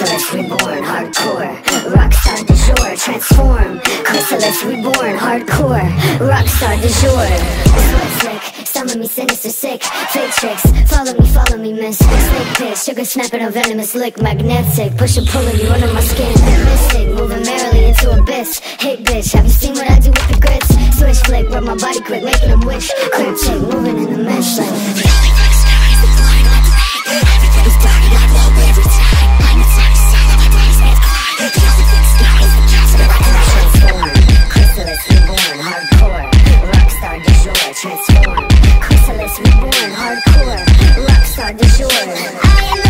Chrysalis reborn, hardcore Rockstar du jour, transform. Chrysalis reborn, hardcore. Rockstar du jour. Sweat flick, some of me sinister sick. Fake tricks, follow me, follow me miss. Snake pit, sugar snapping a venomous lick Magnetic, push and pulling you under my skin. Mystic, moving merrily into abyss. Hey bitch, have you seen what I do with the grits? Switch flick, rub my body quick, making them wish. Crib chick, moving in the mesh like hardcore, rockstar, du jour. I am